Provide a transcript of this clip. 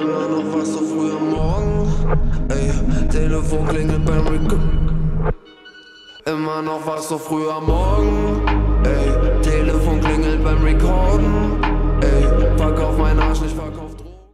immer noch was so früh am Morgen, ey, Telefon klingelt beim Rick. Immer noch was so früh am Morgen, ey, Telefon klingelt beim Recorden, ey, verkauf meinen Arsch, nicht verkauf Drogen.